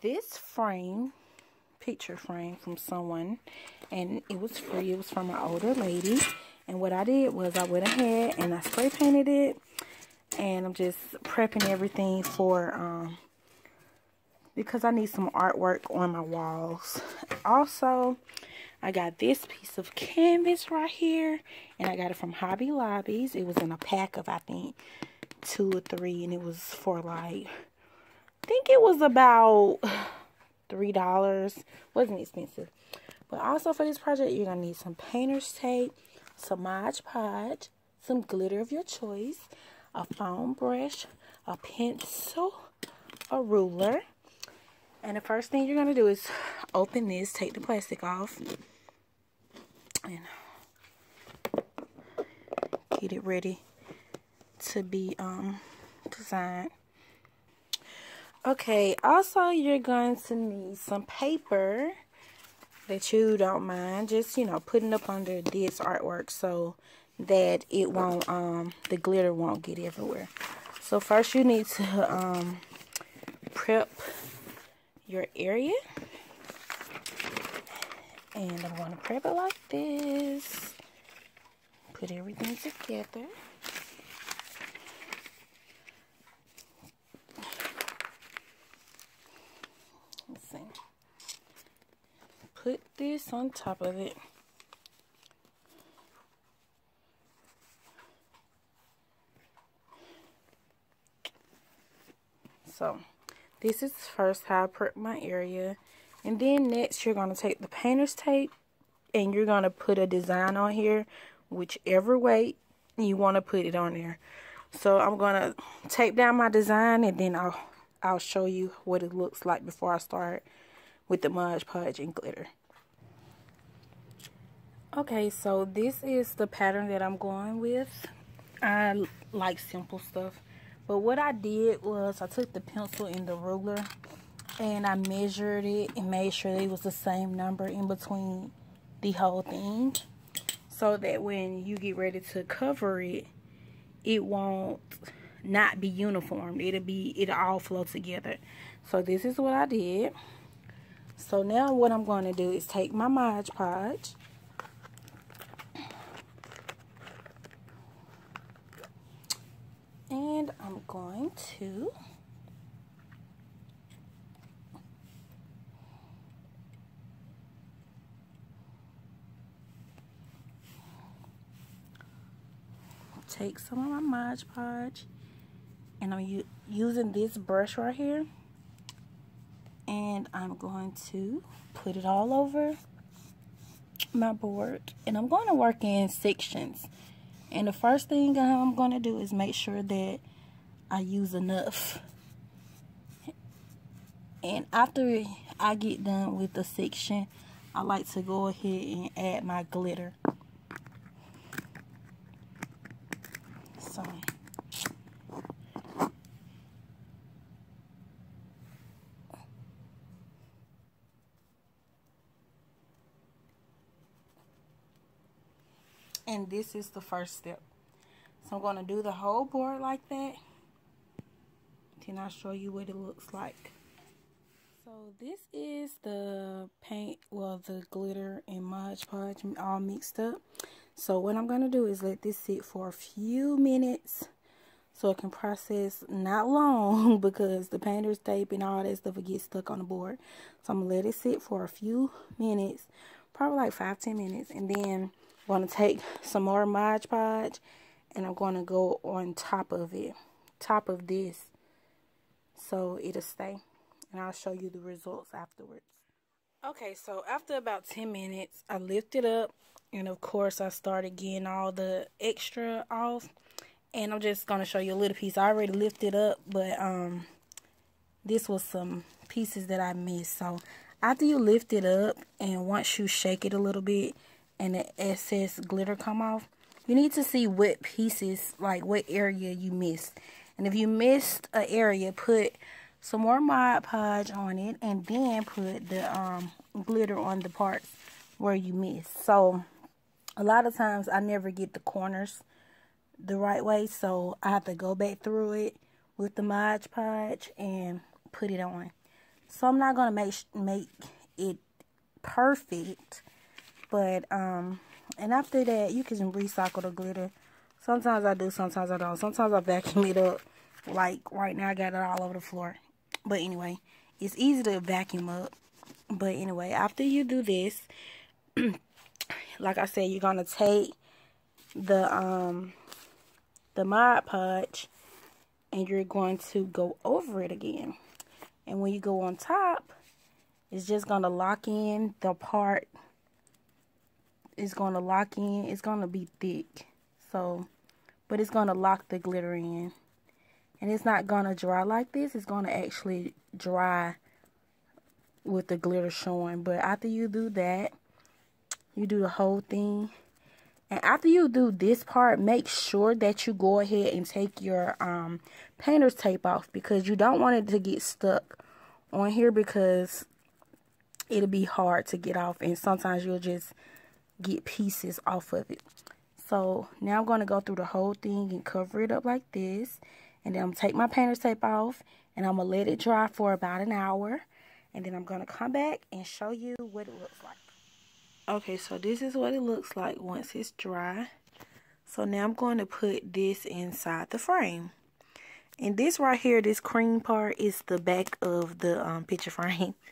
this frame, picture frame from someone, and it was free. It was from an older lady. And what I did was I went ahead and I spray painted it. And I'm just prepping everything for, um, because I need some artwork on my walls. Also, I got this piece of canvas right here. And I got it from Hobby Lobby's. It was in a pack of, I think, two or three. And it was for like, think it was about $3. Wasn't expensive. But also for this project, you're to need some painter's tape, some Mod Podge, some glitter of your choice, a foam brush, a pencil, a ruler. And the first thing you're to do is open this, take the plastic off, and get it ready to be um, designed. Okay, also you're going to need some paper that you don't mind just, you know, putting up under this artwork so that it won't, um, the glitter won't get everywhere. So first you need to um, prep your area. And I'm going to prep it like this. Put everything together. Let's see. Put this on top of it. So, this is first how I prep my area. And then next, you're going to take the painter's tape and you're going to put a design on here, whichever way you want to put it on there. So I'm going to tape down my design and then I'll I'll show you what it looks like before I start with the Mod Podge and glitter. Okay, so this is the pattern that I'm going with. I like simple stuff. But what I did was I took the pencil and the ruler and I measured it and made sure it was the same number in between the whole thing. So that when you get ready to cover it, it won't not be uniform. It'll be, it'll all flow together. So this is what I did. So now what I'm going to do is take my Mod Podge. And I'm going to take some of my Mod Podge and I'm using this brush right here and I'm going to put it all over my board and I'm going to work in sections and the first thing I'm going to do is make sure that I use enough. And after I get done with the section I like to go ahead and add my glitter. So. And this is the first step. So I'm going to do the whole board like that then I'll show you what it looks like? So this is the paint well the glitter and Mod Podge all mixed up. So what I'm going to do is let this sit for a few minutes so it can process. Not long because the painter's tape and all that stuff will get stuck on the board. So I'm going to let it sit for a few minutes, probably like 5-10 minutes, and then I'm going to take some more Mod Podge and I'm going to go on top of it, top of this, so it'll stay. And I'll show you the results afterwards. Okay, so after about 10 minutes, I lift it up. And of course, I started getting all the extra off. And I'm just going to show you a little piece. I already lifted up, but um, this was some pieces that I missed. So after you lift it up and once you shake it a little bit, and the excess glitter come off, you need to see what pieces, like what area you missed. And if you missed an area, put some more Mod Podge on it and then put the um, glitter on the parts where you missed. So a lot of times I never get the corners the right way. So I have to go back through it with the Mod Podge and put it on. So I'm not going to make make it perfect. But, um, and after that, you can recycle the glitter. Sometimes I do, sometimes I don't. Sometimes I vacuum it up. Like, right now I got it all over the floor. But anyway, it's easy to vacuum up. But anyway, after you do this, like I said, you're to take the, um, the Mod Podge and you're going to go over it again. And when you go on top, it's just going to lock in the part. It's going to lock in. It's going to be thick. So, but it's going to lock the glitter in. And it's not going to dry like this. It's going to actually dry with the glitter showing. But after you do that, you do the whole thing. And after you do this part, make sure that you go ahead and take your um, painter's tape off because you don't want it to get stuck on here because it'll be hard to get off and sometimes you'll just get pieces off of it. So now I'm going to go through the whole thing and cover it up like this. And then I'm to take my painter's tape off and I'm going to let it dry for about an hour. And then I'm going to come back and show you what it looks like. Okay, so this is what it looks like once it's dry. So now I'm going to put this inside the frame. And this right here, this cream part is the back of the um, picture frame.